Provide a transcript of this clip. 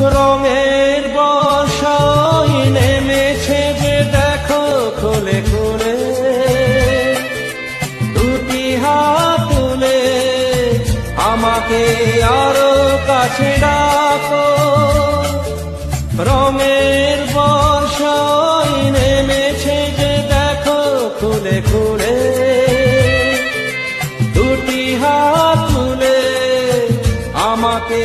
রঙের বর্ষায় নেমেছে যে দেখো খুলে খুলে। দুটি হাত তুলে আমাকে আরও কাছে ডাকো। রঙের বর্ষায় নেমেছে যে দেখো খুলে খুলে। দুটি হাত তুলে আমাকে